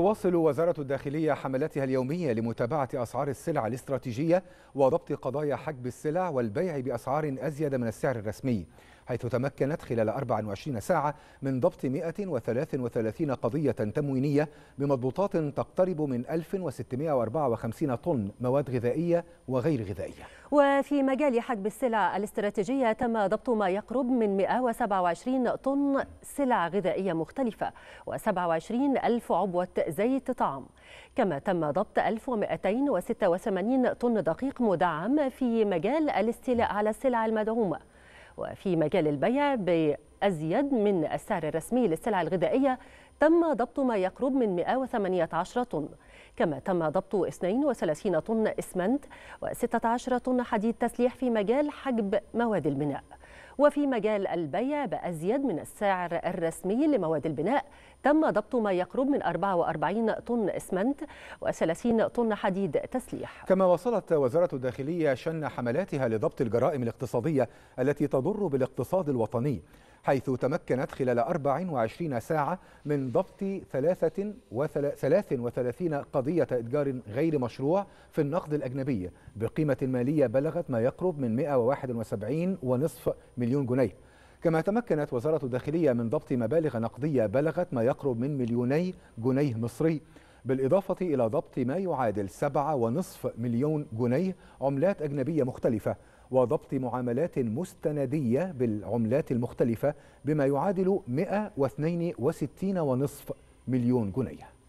تواصل وزارة الداخلية حملاتها اليومية لمتابعة أسعار السلع الاستراتيجية وضبط قضايا حجب السلع والبيع بأسعار أزيد من السعر الرسمي. حيث تمكنت خلال 24 ساعة من ضبط 133 قضية تموينية بمضبوطات تقترب من 1654 طن مواد غذائية وغير غذائية. وفي مجال حجب السلع الاستراتيجية تم ضبط ما يقرب من 127 طن سلع غذائية مختلفة و27 ألف عبوة زيت طعام. كما تم ضبط 1286 طن دقيق مدعم في مجال الاستيلاء على السلع المدعومة. وفي مجال البيع بأزيد من السعر الرسمي للسلع الغذائية تم ضبط ما يقرب من 118 طن. كما تم ضبط 32 طن إسمنت و16 طن حديد تسليح في مجال حجب مواد البناء وفي مجال البيع بأزيد من السعر الرسمي لمواد البناء. تم ضبط ما يقرب من 44 طن إسمنت و30 طن حديد تسليح. كما وصلت وزارة الداخلية شن حملاتها لضبط الجرائم الاقتصادية التي تضر بالاقتصاد الوطني. حيث تمكنت خلال 24 ساعة من ضبط 33 قضية إتجار غير مشروع في النقد الأجنبي بقيمة مالية بلغت ما يقرب من 171.5 مليون جنيه. كما تمكنت وزارة الداخلية من ضبط مبالغ نقدية بلغت ما يقرب من مليوني جنيه مصري. بالإضافة إلى ضبط ما يعادل 7.5 مليون جنيه عملات أجنبية مختلفة وضبط معاملات مستندية بالعملات المختلفة بما يعادل 162.5 مليون جنيه.